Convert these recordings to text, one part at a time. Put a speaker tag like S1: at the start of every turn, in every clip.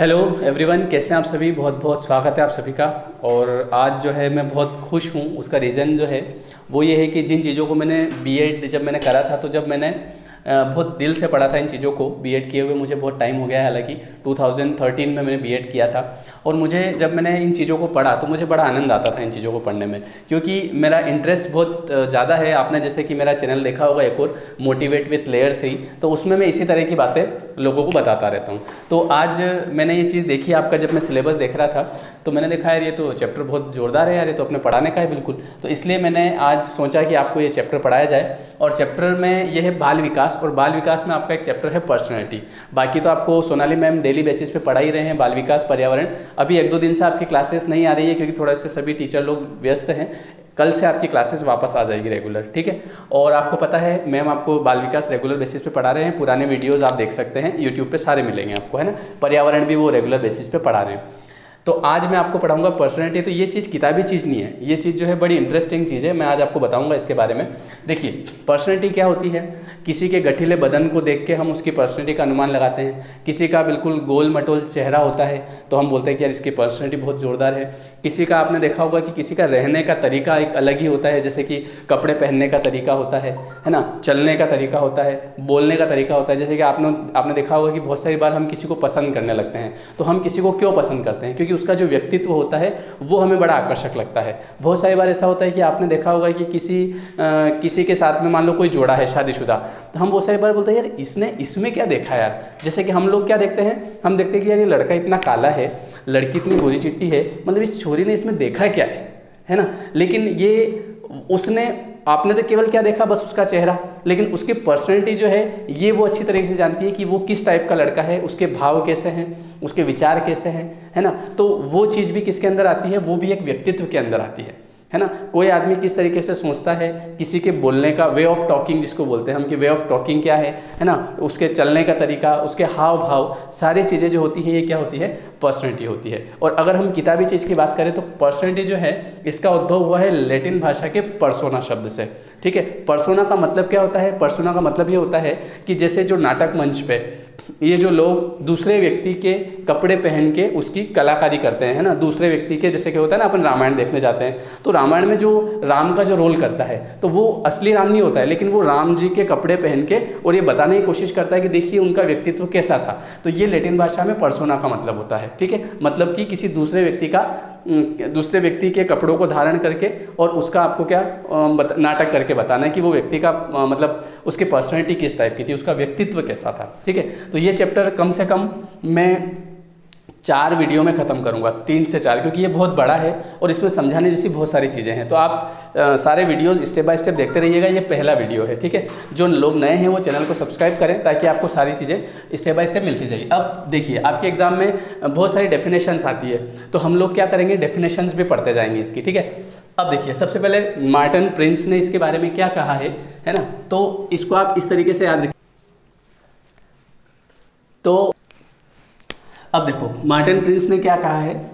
S1: Hello everyone कैसे हैं आप सभी? बहुत बहुत स्वागत है आप सभी का। और आज जो है, मैं बहुत खुश हूँ। उसका रीज़न जो है, वो ये है कि जिन चीज़ों को मैंने बीएड जब मैंने करा था तो जब मैंने बहुत दिल से पढ़ा था इन चीज़ों को बीएड किए हुए मुझे बहुत टाइम हो गया है, हालाँकि 2013 में मैंने बीएड किया था। और मुझे जब मैंने इन चीज़ों को पढ़ा तो मुझे बड़ा आनंद आता था इन चीज़ों को पढ़ने में। क्योंकि मेरा इंटरेस्ट बहुत ज़्यादा है। आपने जैसे कि मेरा चैनल देखा होगा एक और मोटिवेट विथ लेयर थ्री तो उसमें मैं इसी तरह की बातें लोगों को बताता रहता हूँ। तो आज मैंने ये चीज़ देखी, आपका जब मैं सिलेबस देख रहा था तो मैंने देखा यार ये तो चैप्टर बहुत ज़ोरदार है यार, ये तो अपने पढ़ाने का है बिल्कुल। तो इसलिए मैंने आज सोचा कि आपको ये चैप्टर पढ़ाया जाए। और चैप्टर में ये है बाल विकास, और बाल विकास में आपका एक चैप्टर है पर्सनैलिटी बाकी तो आपको सोनाली मैम डेली बेसिस पे पढ़ा ही रहे हैं बाल विकास, पर्यावरण। अभी एक दो दिन से आपकी क्लासेस नहीं आ रही है, क्योंकि थोड़ा से सभी टीचर लोग व्यस्त हैं। कल से आपकी क्लासेस वापस आ जाएगी रेगुलर ठीक है? और आपको पता है, मैम आपको बाल विकास रेगुलर बेसिस पे पढ़ा रहे हैं। पुराने वीडियोस आप देख सकते हैं। यूट्यूब पे सारे मिलेंगे आपको, है ना? पर्यावरण भी वो रेगुलर बेसिस पे पढ़ा रहे हैं। तो आज मैं आपको पढ़ाऊँगा पर्सनैलिटी तो ये चीज़ किताबी चीज़ नहीं है। ये चीज़ जो है बड़ी इंटरेस्टिंग चीज़ है, मैं आज आपको बताऊँगा इसके बारे में। देखिए पर्सनैलिटी क्या होती है? किसी के गठीले बदन को देख के हम उसकी पर्सनैलिटी का अनुमान लगाते हैं। किसी का बिल्कुल गोल मटोल चेहरा होता है तो हम बोलते हैं कि यार इसकी पर्सनैलिटी बहुत ज़ोरदार है। किसी का आपने देखा होगा कि किसी का रहने का तरीका एक अलग ही होता है जैसे कि कपड़े पहनने का तरीका होता है है ना? चलने का तरीका होता है बोलने का तरीका होता है जैसे कि आपने आपने देखा होगा कि बहुत सारी बार हम किसी को पसंद करने लगते हैं तो हम किसी को क्यों पसंद करते हैं? क्योंकि उसका जो व्यक्तित्व होता है वो हमें बड़ा आकर्षक लगता है। बहुत सारी बार ऐसा होता है कि आपने देखा होगा कि किसी आ, किसी के साथ में मान लो कोई जोड़ा है शादीशुदा तो हम बहुत सारी बार बोलते हैं यार इसने इसमें क्या देखा यार? जैसे कि हम लोग क्या देखते हैं? हम देखते हैं कि यार ये लड़का इतना काला है लड़की इतनी गोरी चिट्टी है मतलब इस छोरी ने इसमें देखा क्या है? है ना? लेकिन ये उसने, आपने तो केवल क्या देखा? बस उसका चेहरा। लेकिन उसकी पर्सनैलिटी जो है, ये वो अच्छी तरीके से जानती है कि वो किस टाइप का लड़का है, उसके भाव कैसे हैं, उसके विचार कैसे हैं, है ना? तो वो चीज़ भी किसके अंदर आती है? वो भी एक व्यक्तित्व के अंदर आती है। है ना? कोई आदमी किस तरीके से सोचता है? किसी के बोलने का वे ऑफ़ टॉकिंग जिसको बोलते हैं हम, कि वे ऑफ़ टॉकिंग क्या है? है ना? उसके चलने का तरीका, उसके हाव भाव सारी चीज़ें जो होती है, ये क्या होती है? पर्सनैलिटी होती है। और अगर हम किताबी चीज़ की बात करें तो पर्सनैलिटी जो है, इसका उद्भव हुआ है लेटिन भाषा के परसोना शब्द से। ठीक है? परसोना का मतलब क्या होता है? परसोना का मतलब ये होता है कि जैसे जो नाटक मंच पे ये जो लोग दूसरे व्यक्ति के कपड़े पहन के उसकी कलाकारी करते हैं, है ना? दूसरे व्यक्ति के, जैसे क्या होता है ना, अपन रामायण देखने जाते हैं। तो रामायण में जो राम का जो रोल करता है तो वो असली राम नहीं होता है, लेकिन वो राम जी के कपड़े पहन के, और ये बताने की कोशिश करता है कि देखिए उनका व्यक्तित्व कैसा था। तो ये लेटिन भाषा में परसोना का मतलब होता है, ठीक है? मतलब कि किसी दूसरे व्यक्ति का दूसरे व्यक्ति के कपड़ों को धारण करके और उसका आपको क्या नाटक करके बताना है कि वो व्यक्ति का मतलब उसकी पर्सनैलिटी किस टाइप की थी, उसका व्यक्तित्व कैसा था, ठीक है? तो ये चैप्टर कम से कम मैं चार वीडियो में ख़त्म करूँगा तीन से चार क्योंकि ये बहुत बड़ा है और इसमें समझाने जैसी बहुत सारी चीज़ें हैं। तो आप आ, सारे वीडियोस स्टेप बाय स्टेप देखते रहिएगा ये पहला वीडियो है ठीक है? जो लोग नए हैं वो चैनल को सब्सक्राइब करें ताकि आपको सारी चीज़ें स्टेप बाय स्टेप मिलती जाएगी अब देखिए आपके एग्ज़ाम में बहुत सारी डेफिनेशंस आती है तो हम लोग क्या करेंगे? डेफिनेशंस भी पढ़ते जाएँगे इसकी ठीक है? अब देखिए सबसे पहले मार्टन प्रिंस ने इसके बारे में क्या कहा है है ना? तो इसको आप इस तरीके से याद रखिए। तो अब देखो, मार्टिन प्रिंस ने क्या कहा है?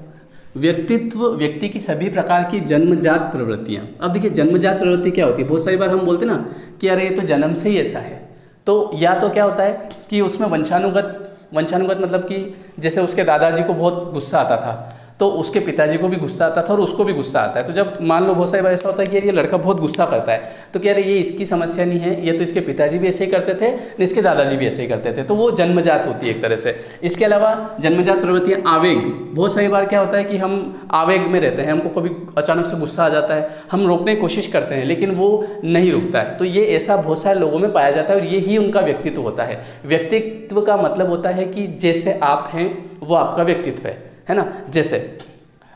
S1: व्यक्तित्व, व्यक्ति की सभी प्रकार की जन्मजात प्रवृत्तियाँ। अब देखिए, जन्मजात प्रवृत्ति क्या होती है? बहुत सारी बार हम बोलते ना कि अरे, ये तो जन्म से ही ऐसा है। तो या तो क्या होता है कि उसमें वंशानुगत वंशानुगत मतलब कि जैसे उसके दादाजी को बहुत गुस्सा आता था तो उसके पिताजी को भी गुस्सा आता था और उसको भी गुस्सा आता है। तो जब मान लो बहुत सारी बार ऐसा होता है कि यार ये लड़का बहुत गुस्सा करता है तो क्या ये इसकी समस्या नहीं है, ये तो इसके पिताजी भी ऐसे ही करते थे न इसके दादाजी भी ऐसे ही करते थे। तो वो जन्मजात होती है एक तरह से। इसके अलावा जन्मजात प्रवृत्तियाँ आवेग। बहुत सारी बार क्या होता है कि हम आवेग में रहते हैं, हमको कभी अचानक से गुस्सा आ जाता है, हम रोकने की कोशिश करते हैं, लेकिन वो नहीं रुकता है। तो ये ऐसा बहुत सारे लोगों में पाया जाता है और ये ही उनका व्यक्तित्व होता है। व्यक्तित्व का मतलब होता है कि जैसे आप हैं, वो आपका व्यक्तित्व है। है ना? जैसे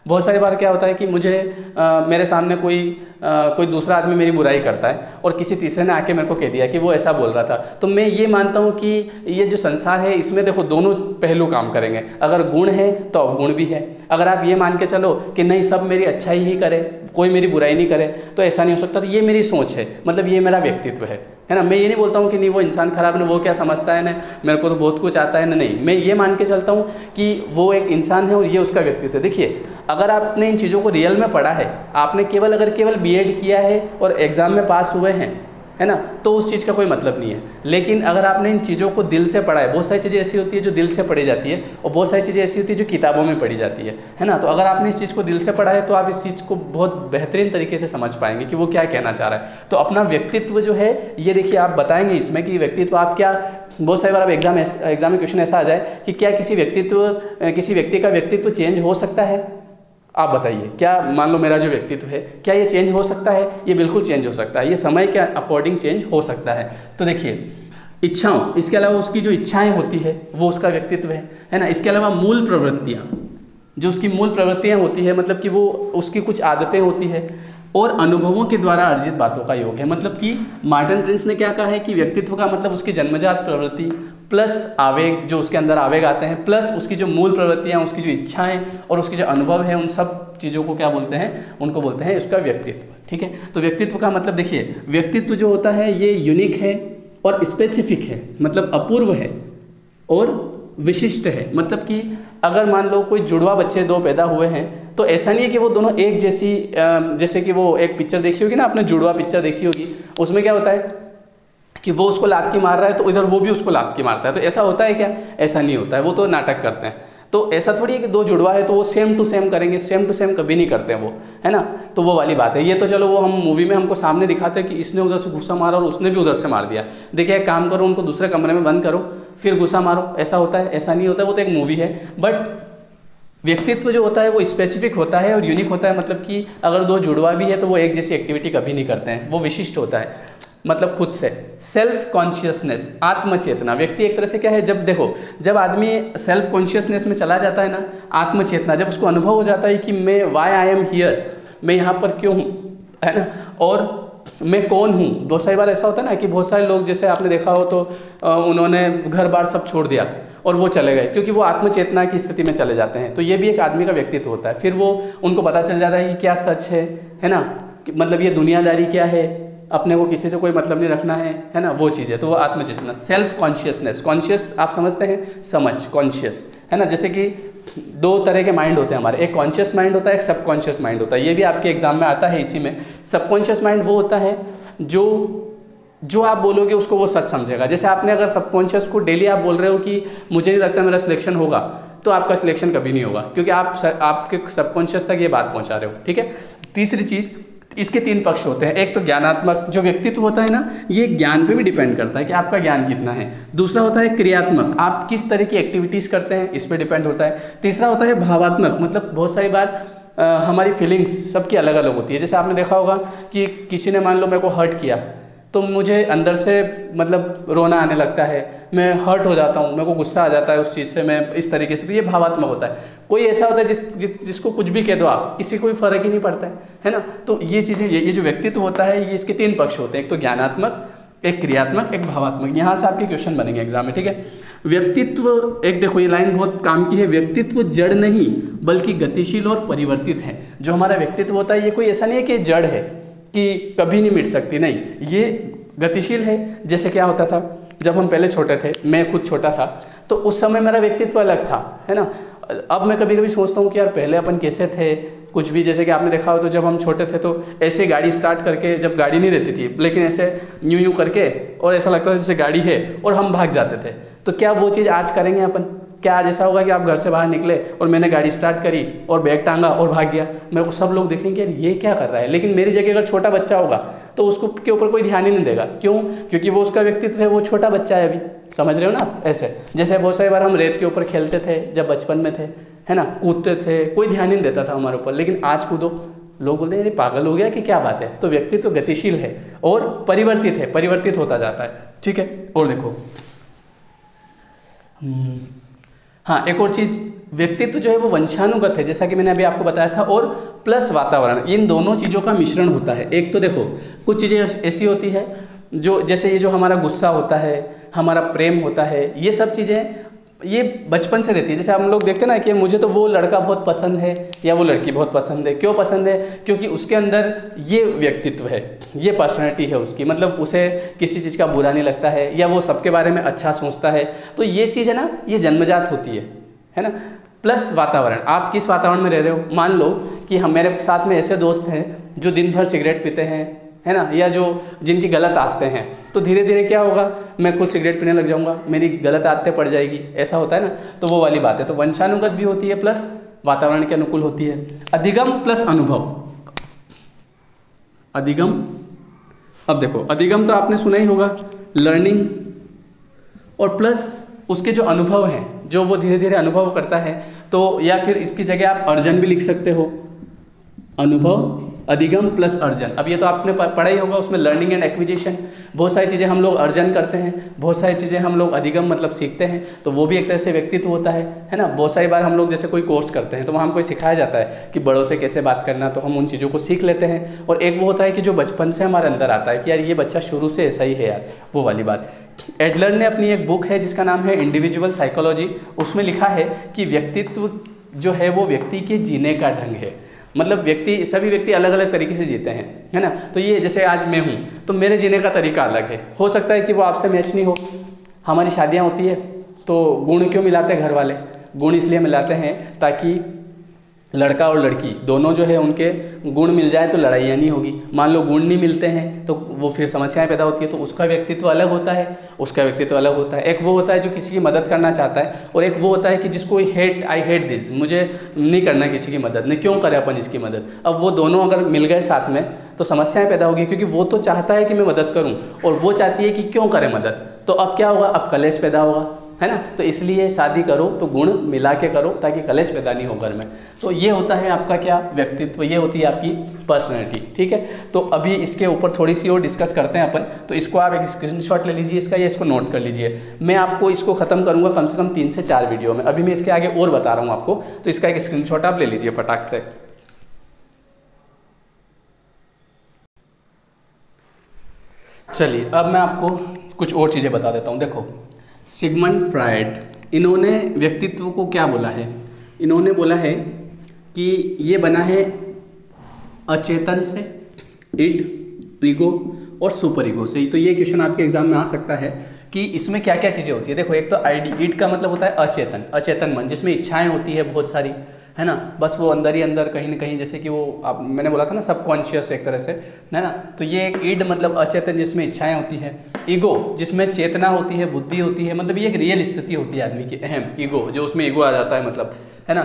S1: बहुत सारी बार क्या होता है कि मुझे आ, मेरे सामने कोई आ, कोई दूसरा आदमी मेरी बुराई करता है और किसी तीसरे ने आके मेरे को कह दिया कि वो ऐसा बोल रहा था। तो मैं ये मानता हूँ कि ये जो संसार है इसमें देखो दोनों पहलू काम करेंगे। अगर गुण है तो अवगुण भी है। अगर आप ये मान के चलो कि नहीं सब मेरी अच्छाई ही करे कोई मेरी बुराई नहीं करे तो ऐसा नहीं हो सकता। तो ये मेरी सोच है मतलब ये मेरा व्यक्तित्व है। है ना? मैं ये नहीं बोलता हूँ कि नहीं, वो इंसान खराब है, वो क्या समझता है ना? मेरे को तो बहुत कुछ आता है ना? नहीं, मैं ये मान के चलता हूँ कि वो एक इंसान है और ये उसका व्यक्तित्व है। देखिए, अगर आपने इन चीज़ों को रियल में पढ़ा है, आपने केवल, अगर केवल बीएड किया है और एग्ज़ाम में पास हुए हैं है ना? तो उस चीज़ का कोई मतलब नहीं है। लेकिन अगर आपने इन चीज़ों को दिल से पढ़ा है, बहुत सारी चीज़ें ऐसी होती है जो दिल से पढ़ी जाती है और बहुत सारी चीज़ें ऐसी होती है जो किताबों में पढ़ी जाती है है ना? तो अगर आपने इस चीज़ को दिल से पढ़ा है तो आप इस चीज़ को बहुत बेहतरीन तरीके से समझ पाएँगे कि वो क्या कहना चाह रहा है। तो अपना व्यक्तित्व जो है, ये देखिए आप बताएँगे इसमें कि व्यक्तित्व, आप क्या, बहुत सारी बार अब एग्ज़ाम एग्ज़ाम में क्वेश्चन ऐसा आ जाए कि क्या किसी व्यक्तित्व, किसी व्यक्ति का व्यक्तित्व चेंज हो सकता है? आप बताइए, क्या मान लो मेरा जो व्यक्तित्व है, क्या ये चेंज हो सकता है? ये बिल्कुल चेंज हो सकता है। ये समय के अकॉर्डिंग चेंज हो सकता है। तो देखिए, इच्छाओं, इसके अलावा उसकी जो इच्छाएँ होती है, वो उसका व्यक्तित्व है है ना? इसके अलावा मूल प्रवृत्तियाँ, जो उसकी मूल प्रवृत्तियाँ होती है मतलब कि वो, उसकी कुछ आदतें होती है, और अनुभवों के द्वारा अर्जित बातों का योग है। मतलब कि मार्टिन प्रिंस ने क्या कहा है कि व्यक्तित्व का मतलब उसकी जन्मजात प्रवृत्ति प्लस आवेग, जो उसके अंदर आवेग आते हैं, प्लस उसकी जो मूल प्रवृत्तियाँ, उसकी जो इच्छाएँ और उसके जो अनुभव है, उन सब चीज़ों को क्या बोलते हैं? उनको बोलते हैं उसका व्यक्तित्व, ठीक है? तो व्यक्तित्व का मतलब देखिए, व्यक्तित्व जो होता है, ये यूनिक है और स्पेसिफिक है मतलब अपूर्व है और विशिष्ट है। मतलब कि अगर मान लो कोई जुड़वा बच्चे दो पैदा हुए हैं तो ऐसा नहीं है कि वो दोनों एक जैसी जैसे कि वो एक पिक्चर देखी होगी ना, आपने जुड़वा पिक्चर देखी होगी, उसमें क्या होता है? कि वो उसको लात की मार रहा है तो इधर वो भी उसको लात की मारता है। तो ऐसा होता है क्या? ऐसा नहीं होता है, वो तो नाटक करते हैं। तो ऐसा थोड़ी है कि दो जुड़वा है तो वो सेम टू सेम करेंगे सेम टू सेम कभी नहीं करते हैं वो, है ना? तो वो वाली बात है। ये तो चलो वो हम मूवी में हमको सामने दिखाते हैं कि इसने उधर से गुस्सा मारा और उसने भी उधर से मार दिया। देखिए, एक काम करो, उनको दूसरे कमरे में बंद करो, फिर गुस्सा मारो। ऐसा होता है, ऐसा नहीं होता, वो तो एक मूवी है। बट व्यक्तित्व जो होता है, वो स्पेसिफिक होता है और यूनिक होता है। मतलब कि अगर दो जुड़वा भी है तो वो एक जैसी एक्टिविटी कभी नहीं करते हैं। वो विशिष्ट होता है। मतलब खुद से सेल्फ कॉन्शियसनेस आत्मचेतना। व्यक्ति एक तरह से क्या है, जब देखो, जब आदमी सेल्फ कॉन्शियसनेस में चला जाता है ना, आत्मचेतना, जब उसको अनुभव हो जाता है कि मैं वाई आई एम हियर मैं यहाँ पर क्यों हूँ? है ना? और मैं कौन हूँ? बहुत सारी बार ऐसा होता है ना कि बहुत सारे लोग, जैसे आपने देखा हो तो उन्होंने घर बार सब छोड़ दिया और वो चले गए, क्योंकि वो आत्मचेतना की स्थिति में चले जाते हैं। तो ये भी एक आदमी का व्यक्तित्व होता है। फिर वो, उनको पता चल जाता है कि क्या सच है है ना? मतलब ये दुनियादारी क्या है? अपने को किसी से कोई मतलब नहीं रखना है है ना? वो चीज़ है तो वो आत्मचेतना सेल्फ कॉन्शियसनेस कॉन्शियस आप समझते हैं? समझ कॉन्शियस है ना? जैसे कि दो तरह के माइंड होते हैं हमारे, एक कॉन्शियस माइंड होता है, एक सबकॉन्शियस माइंड होता है। ये भी आपके एग्ज़ाम में आता है इसी में। सबकॉन्शियस माइंड वो होता है जो जो आप बोलोगे उसको वो सच समझेगा। जैसे आपने अगर सबकॉन्शियस को डेली आप बोल रहे हो कि मुझे नहीं लगता मेरा सिलेक्शन होगा तो आपका सिलेक्शन कभी नहीं होगा, क्योंकि आप आपके सबकॉन्शियस तक ये बात पहुँचा रहे हो, ठीक है? तीसरी चीज़ इसके तीन पक्ष होते हैं। एक तो ज्ञानात्मक जो व्यक्तित्व होता है ना ये ज्ञान पे भी डिपेंड करता है कि आपका ज्ञान कितना है। दूसरा होता है क्रियात्मक। आप किस तरह की एक्टिविटीज़ करते हैं इस पर डिपेंड होता है। तीसरा होता है भावात्मक। मतलब बहुत सारी बार आ, हमारी फीलिंग्स सबकी अलग अलग होती है। जैसे आपने देखा होगा कि किसी ने मान लो मेरे को हर्ट किया। तो मुझे अंदर से मतलब रोना आने लगता है। मैं हर्ट हो जाता हूँ मेरे को गुस्सा आ जाता है उस चीज़ से मैं इस तरीके से तो ये भावात्मक होता है। कोई ऐसा होता है जिस, जिस जिसको कुछ भी कह दो आप किसी को कोई फ़र्क ही नहीं पड़ता है है ना? तो ये चीज़ें ये, ये जो व्यक्तित्व होता है ये इसके तीन पक्ष होते हैं एक तो ज्ञानात्मक एक क्रियात्मक एक भावात्मक। यहाँ से आपके क्वेश्चन बनेंगे एग्ज़ाम में ठीक है? व्यक्तित्व एक देखो ये लाइन बहुत काम की है। व्यक्तित्व जड़ नहीं बल्कि गतिशील और परिवर्तित है। जो हमारा व्यक्तित्व होता है ये कोई ऐसा नहीं है कि जड़ है। कि कभी नहीं मिट सकती। नहीं, ये गतिशील है। जैसे क्या होता था, जब हम पहले छोटे थे, मैं खुद छोटा था तो उस समय मेरा व्यक्तित्व अलग था, है ना? अब मैं कभी कभी सोचता हूँ कि यार, पहले अपन कैसे थे? कुछ भी, जैसे कि आपने देखा हो तो जब हम छोटे थे तो ऐसे गाड़ी स्टार्ट करके, जब गाड़ी नहीं रहती थी, लेकिन ऐसे यूँ यूँ करके, और ऐसा लगता था जैसे गाड़ी है, और हम भाग जाते थे। तो क्या वो चीज़ आज करेंगे अपन? क्या आज ऐसा होगा कि आप घर से बाहर निकले और मैंने गाड़ी स्टार्ट करी और बैग टांगा और भाग गया? मेरे को सब लोग देखेंगे यार ये क्या कर रहा है? लेकिन मेरी जगह अगर छोटा बच्चा होगा तो उसको के ऊपर कोई ध्यान ही नहीं देगा। क्यों? क्योंकि वो उसका व्यक्तित्व है वो छोटा बच्चा है अभी। समझ रहे हो ना? ऐसे। जैसे बहुत सारी बार हम रेत के ऊपर खेलते थे जब बचपन में थे है ना? कूदते थे कोई ध्यान नहीं देता था हमारे ऊपर। लेकिन आज कूदो। लोग बोलते हैं पागल हो गया कि क्या बात है? तो व्यक्तित्व तो गतिशील है और परिवर्तित है। परिवर्तित होता जाता है। ठीक है? और देखो। हम्म, हाँ एक और चीज़, व्यक्तित्व जो है वो वंशानुगत है, जैसा कि मैंने अभी आपको बताया था, और प्लस वातावरण, इन दोनों चीज़ों का मिश्रण होता है। एक तो देखो, कुछ चीज़ें ऐसी होती है, जो, जैसे ये जो हमारा गुस्सा होता है, हमारा प्रेम होता है, ये सब चीज़ें ये बचपन से रहती है। जैसे हम लोग देखते हैं ना कि मुझे तो वो लड़का बहुत पसंद है या वो लड़की बहुत पसंद है। क्यों पसंद है? क्योंकि उसके अंदर ये व्यक्तित्व है। ये पर्सनैलिटी है उसकी। मतलब उसे किसी चीज़ का बुरा नहीं लगता है या वो सबके बारे में अच्छा सोचता है। तो ये चीज़ है ना, ये जन्मजात होती है। है ना? प्लस वातावरण। आप किस वातावरण में रह रहे हो? मान लो कि हम मेरे साथ में ऐसे दोस्त हैं जो दिन भर सिगरेट पीते हैं है ना? या जो जिनकी गलत आदतें हैं। तो धीरे धीरे क्या होगा? मैं खुद सिगरेट पीने लग जाऊँगा, मेरी गलत आदतें पड़ जाएगी। ऐसा होता है ना? तो वो वाली बात है। तो वंशानुगत भी होती है, प्लस वातावरण के अनुकूल होती है। अधिगम प्लस अनुभव। अधिगम। अब देखो, अधिगम तो आपने सुना ही होगा। लर्निंग और प्लस उसके जो अनुभव हैं, जो वो धीरे धीरे अनुभव करता है तो या फिर इसकी जगह आप अर्जन भी लिख सकते हो। अनुभव अधिगम प्लस अर्जन। अब ये तो आपने पढ़ा ही होगा, उसमें लर्निंग एंड एक्विजिशन बहुत सारी चीज़ें हम लोग अर्जन करते हैं, बहुत सारी चीज़ें हम लोग अधिगम मतलब सीखते हैं तो वो भी एक तरह से व्यक्तित्व होता है है ना? बहुत सारी बार हम लोग जैसे कोई कोर्स करते हैं तो वहाँ हमको सिखाया जाता है कि बड़ों से कैसे बात करना तो हम उन चीज़ों को सीख लेते हैं, और एक वो होता है कि जो बचपन से हमारे अंदर आता है कि यार ये बच्चा शुरू से ऐसा ही है यार, वो वाली बात। एडलर ने अपनी एक बुक है, जिसका नाम है इंडिविजुअल साइकोलॉजी उसमें लिखा है कि व्यक्तित्व जो है वो व्यक्ति के जीने का ढंग है। मतलब व्यक्ति, सभी व्यक्ति अलग अलग तरीके से जीते हैं, है ना? तो ये जैसे आज मैं हूँ तो मेरे जीने का तरीका अलग है। हो सकता है कि वो आपसे मैच नहीं हो। हमारी शादियाँ होती है तो गुण क्यों मिलाते हैं घर वाले? गुण इसलिए मिलाते हैं ताकि लड़का और लड़की, दोनों जो है उनके गुण मिल जाए तो लड़ाइयाँ नहीं होगी। मान लो गुण नहीं मिलते हैं तो वो फिर समस्याएँ पैदा होती है तो उसका व्यक्तित्व अलग होता है, उसका व्यक्तित्व अलग होता है। एक वो होता है जो किसी की मदद करना चाहता है, और एक वो होता है कि जिसको हेट आई हेट दिस मुझे नहीं करना किसी की मदद, नहीं, क्यों करें अपन इसकी मदद? अब वो दोनों अगर मिल गए साथ में तो समस्याएँ पैदा होगी, क्योंकि वो तो चाहता है कि मैं मदद करूँ, और वो चाहती है कि क्यों करें मदद? तो अब क्या होगा? अब कलेश पैदा होगा। है ना? तो इसलिए शादी करो तो गुण मिला के करो ताकि कलेश पैदा नहीं हो घर में। तो ये होता है आपका क्या? व्यक्तित्व, ये होती है आपकी पर्सनैलिटी ठीक है? तो अभी इसके ऊपर थोड़ी सी और डिस्कस करते हैं अपन। तो इसको आप एक स्क्रीन ले लीजिए इसका या इसको नोट कर लीजिए। मैं आपको इसको ख़त्म करूँगा कम से कम तीन से चार वीडियो में। अभी मैं इसके आगे और बता रहा हूँ आपको। तो इसका एक स्क्रीन आप ले लीजिए फटाक से। चलिए, अब मैं आपको कुछ और चीज़ें बता देता हूँ। देखो सिगमन फ्राइड इन्होंने व्यक्तित्व को क्या बोला है? इन्होंने बोला है कि ये बना है अचेतन से इड ईगो और सुपर ईगो से। तो ये क्वेश्चन आपके एग्ज़ाम में आ सकता है कि इसमें क्या क्या चीज़ें होती है। देखो, एक तो आईडी इड का मतलब होता है अचेतन अचेतन मन, जिसमें इच्छाएँ होती है बहुत सारी। है ना? बस वो अंदर ही अंदर कहीं ना कहीं जैसे कि वो आप, मैंने बोला था ना सबकॉन्शियस एक तरह से, है ना? तो ये एक ईड मतलब अचेतन जिसमें इच्छाएँ होती है ईगो जिसमें चेतना होती है, बुद्धि होती है मतलब ये एक रियल स्थिति होती है आदमी की, अहम ईगो जो उसमें ईगो आ जाता है मतलब है ना?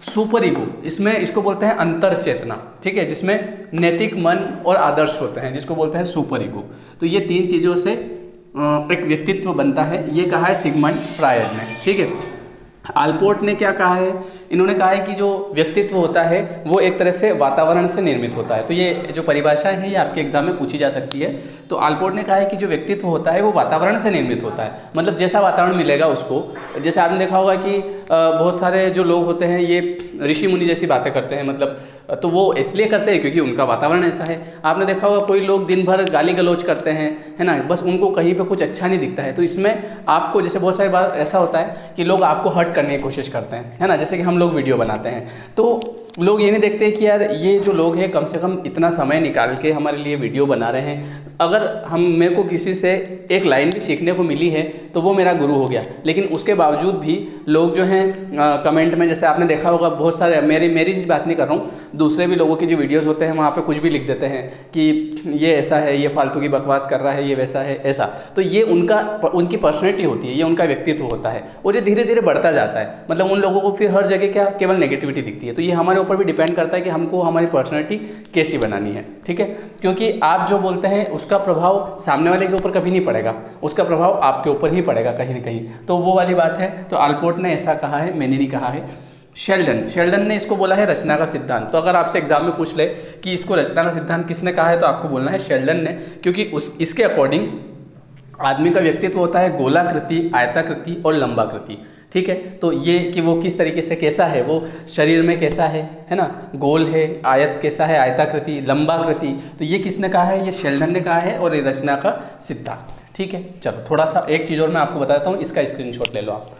S1: सुपर ईगो इसमें इसको बोलते हैं अंतर चेतना, ठीक है? जिसमें नैतिक मन और आदर्श होते हैं, जिसको बोलते हैं सुपर ईगो तो ये तीन चीज़ों से एक व्यक्तित्व बनता है, ये कहा है सिगमंड फ्रायड ने, ठीक है? आलपोर्ट ने क्या कहा है? इन्होंने कहा है कि जो व्यक्तित्व होता है, वो एक तरह से वातावरण से निर्मित होता है। तो ये जो परिभाषा है, ये आपके एग्ज़ाम में पूछी जा सकती है। तो आलपोर्ट ने कहा है कि जो व्यक्तित्व होता है, वो वातावरण से निर्मित होता है। मतलब जैसा वातावरण मिलेगा उसको। जैसे आपने देखा होगा कि बहुत सारे जो लोग होते हैं, ये ऋषि मुनि जैसी बातें करते हैं। मतलब तो वो इसलिए करते हैं क्योंकि उनका वातावरण ऐसा है। आपने देखा होगा, कोई लोग दिन भर गाली गलोच करते हैं, है ना? बस उनको कहीं पे कुछ अच्छा नहीं दिखता है। तो इसमें आपको, जैसे बहुत सारी बार ऐसा होता है कि लोग आपको हर्ट करने की कोशिश करते हैं, है ना? जैसे कि हम लोग वीडियो बनाते हैं। तो लोग ये नहीं देखते कि यार ये जो लोग हैं, कम से कम इतना समय निकाल के हमारे लिए वीडियो बना रहे हैं। अगर हम, मेरे को किसी से एक लाइन भी सीखने को मिली है तो वो मेरा गुरु हो गया। लेकिन उसके बावजूद भी लोग जो हैं कमेंट में जैसे आपने देखा होगा, बहुत सारे, मेरी मेरी जिस बात नहीं कर रहा हूँ, दूसरे भी लोगों के जो वीडियोज़ होते हैं, वहाँ पर कुछ भी लिख देते हैं कि ये ऐसा है, ये फालतू की बकवास कर रहा है, ये वैसा है, ऐसा। तो ये उनका, उनकी पर्सनैलिटी होती है, ये उनका व्यक्तित्व होता है। और ये धीरे धीरे बढ़ता जाता है। मतलब उन लोगों को फिर हर जगह क्या, केवल नेगेटिविटी दिखती है। तो ये हमारे ऊपर भी डिपेंड करता है कि हमको हमारी पर्सनैलिटी कैसी बनानी है, ठीक है? क्योंकि आप जो बोलते हैं, उसका प्रभाव सामने वाले के ऊपर कभी नहीं पड़ेगा। उसका प्रभाव आपके ऊपर ही पड़ेगा कहीं ना कहीं। तो वो वाली बात है। तो आलपोर्ट ने ऐसा कहा है, मैंने नहीं कहा है। शेल्डन शेल्डन ने इसको बोला है रचना का सिद्धांत। तो अगर आपसे एग्ज़ाम में पूछ ले कि इसको रचना का सिद्धांत किसने कहा है तो आपको बोलना है शेल्डन ने। क्योंकि उस, इसके अकॉर्डिंग आदमी का व्यक्तित्व होता है गोलाकृति, आयताकृति और लंबाकृति। ठीक है? तो ये कि वो किस तरीके से कैसा है? वो शरीर में कैसा है? है ना? गोल है, आयत कैसा है? आयताकृति, लंबाकृति। तो ये किसने कहा है? ये शेल्डन ने कहा है और ये रचना का सिद्धांत। ठीक है? चलो, थोड़ा सा एक चीज़ और मैं आपको बताता हूँ, इसका स्क्रीनशॉट ले लो आप।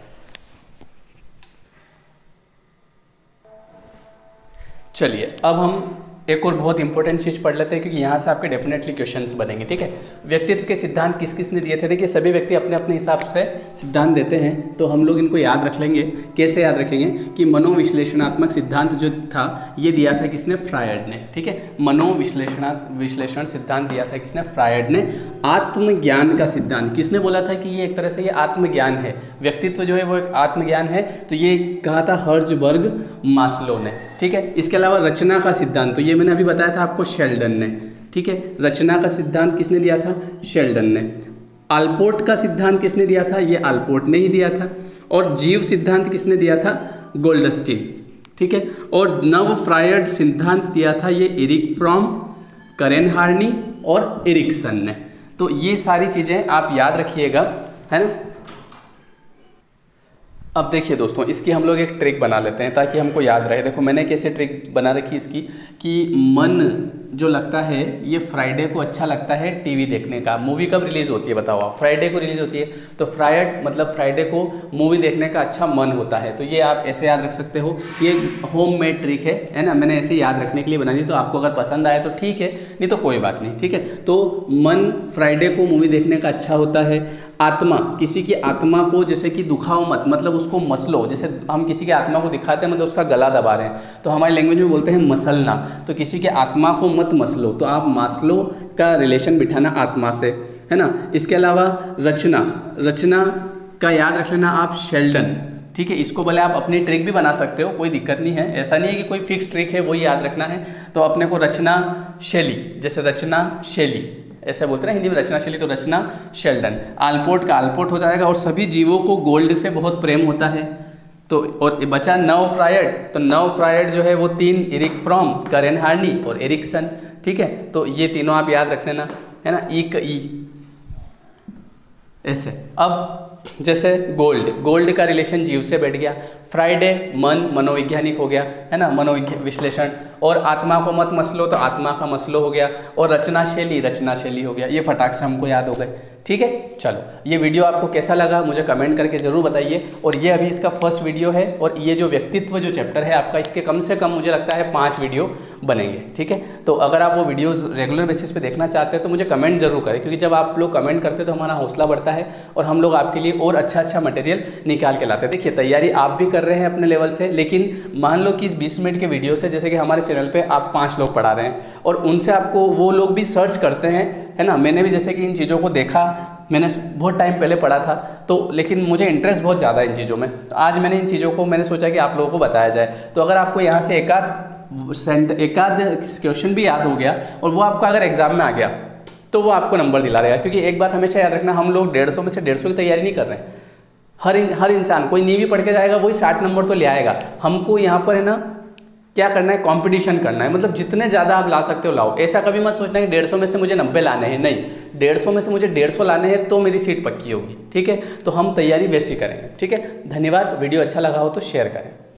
S1: चलिए, अब हम एक और बहुत इंपॉर्टेंट चीज़ पढ़ लेते हैं क्योंकि यहाँ से आपके डेफिनेटली क्वेश्चंस बनेंगे, ठीक है? व्यक्तित्व के सिद्धांत किस किस ने दिए थे? देखिए, सभी व्यक्ति अपने अपने हिसाब से सिद्धांत देते हैं तो हम लोग इनको याद रख लेंगे। कैसे याद रखेंगे? कि मनोविश्लेषणात्मक सिद्धांत जो था, ये दिया था किसने? फ्रायड ने, ठीक है? मनोविश्लेषणा, विश्लेषण सिद्धांत दिया था किसने? फ्रायड ने। आत्मज्ञान का सिद्धांत। किसने बोला था कि ये एक तरह से ये आत्मज्ञान है? व्यक्तित्व जो है वो एक आत्मज्ञान है। तो ये कहा था हर्जबर्ग मास्लो ने, ठीक है? इसके अलावा रचना का सिद्धांत तो ये मैंने अभी बताया था आपको शेल्डन ने, ठीक है? रचना का सिद्धांत किसने दिया था? शेल्डन ने। आल्पोर्ट का सिद्धांत किसने दिया था? ये आल्पोर्ट ने ही दिया था। और जीव सिद्धांत किसने दिया था? गोल्डस्टीन, ठीक है? और नव फ्रायड सिद्धांत दिया था ये इरिक, फ्रॉम करेन हार्नी और इरिक्सन ने। तो ये सारी चीज़ें आप याद रखिएगा, है ना? अब देखिए दोस्तों, इसकी हम लोग एक ट्रिक बना लेते हैं ताकि हमको याद रहे। देखो, मैंने कैसे ट्रिक बना रखी इसकी कि मन जो लगता है, ये फ्राइडे को अच्छा लगता है टीवी देखने का। मूवी कब रिलीज़ होती है बताओ आप? फ्राइडे को रिलीज़ होती है। तो फ्राइड मतलब फ्राइडे को मूवी देखने का अच्छा मन होता है। तो ये आप ऐसे याद रख सकते हो ये होम मेड ट्रिक है है ना? मैंने ऐसे याद रखने के लिए बना दी। तो आपको अगर पसंद आए तो ठीक है, नहीं तो कोई बात नहीं, ठीक है? तो मन फ्राइडे को मूवी देखने का अच्छा होता है। आत्मा, किसी की आत्मा को जैसे कि दुखाओ मत मतलब उसको मसलो, जैसे हम किसी की आत्मा को दिखाते हैं मतलब उसका गला दबा रहे हैं तो हमारी लैंग्वेज में बोलते हैं मसलना तो किसी के आत्मा को मत मसलो तो आप मासलो का रिलेशन बिठाना आत्मा से, है ना? इसके अलावा रचना रचना का याद रख लेना आप शेल्डन ठीक है? इसको भले आप अपनी ट्रिक भी बना सकते हो, कोई दिक्कत नहीं है, ऐसा नहीं है कि कोई फिक्स ट्रिक है वही याद रखना है तो अपने को रचना शैली, जैसे रचना शैली ऐसे बोलते हैं हिंदी में रचना शैली तो रचना शेल्डन। आलपोट का आलपोट हो जाएगा और सभी जीवों को गोल्ड से बहुत प्रेम होता है। तो और बचा नव फ्रायड। तो नव फ्रायड जो है वो तीन इरिक फ्रॉम करेन हार्नी और एरिक्सन। ठीक है? तो ये तीनों आप याद रख लेना। है ना? ई क ई। ऐसे। अब जैसे गोल्ड गोल्ड का रिलेशन जीव से बैठ गया। फ्राइडे मन मनोवैज्ञानिक हो गया, है ना? मनोविज्ञान विश्लेषण। और आत्मा को मत मसलो तो आत्मा का मसलो हो गया। और रचना शैली रचना शैली हो गया। ये फटाक से हमको याद हो गए। ठीक है? चलो, ये वीडियो आपको कैसा लगा मुझे कमेंट करके ज़रूर बताइए। और ये अभी इसका फ़र्स्ट वीडियो है और ये जो व्यक्तित्व जो चैप्टर है आपका, इसके कम से कम मुझे लगता है पाँच वीडियो बनेंगे, ठीक है? तो अगर आप वो वीडियोज़ रेगुलर बेसिस पे देखना चाहते हैं तो मुझे कमेंट ज़रूर करें, क्योंकि जब आप लोग कमेंट करते हैं तो हमारा हौसला बढ़ता है और हम लोग आपके लिए और अच्छा अच्छा मटेरियल निकाल के लाते हैं। देखिए, तैयारी आप भी कर रहे हैं अपने लेवल से, लेकिन मान लो कि इस बीस मिनट के वीडियो से जैसे कि हमारे चैनल पर आप पाँच लोग पढ़ा रहे हैं और उनसे आपको वो लोग भी सर्च करते हैं है ना? मैंने भी जैसे कि इन चीज़ों को देखा, मैंने बहुत टाइम पहले पढ़ा था तो लेकिन मुझे इंटरेस्ट बहुत ज़्यादा इन चीज़ों में। तो आज मैंने इन चीज़ों को, मैंने सोचा कि आप लोगों को बताया जाए। तो अगर आपको यहाँ से एकाध सेंट एकाध क्वेश्चन भी याद हो गया, और वो आपका अगर एग्ज़ाम में आ गया तो वो आपको नंबर दिला देगा। क्योंकि एक बात हमेशा याद रखना, हम लोग डेढ़ सौ में से डेढ़ सौ की तैयारी नहीं कर रहे हैं। हर हर इंसान, कोई नीवी पढ़ के जाएगा, वही साठ नंबर तो ले आएगा। हमको यहाँ पर है ना क्या करना है? कंपटीशन करना है। मतलब जितने ज़्यादा आप ला सकते हो, लाओ। ऐसा कभी मत सोचना कि डेढ़ सौ में से मुझे नब्बे लाने हैं। नहीं, डेढ़ सौ में से मुझे डेढ़ सौ लाने हैं तो मेरी सीट पक्की होगी, ठीक है? तो हम तैयारी वैसी करेंगे, ठीक है? धन्यवाद। वीडियो अच्छा लगा हो तो शेयर करें।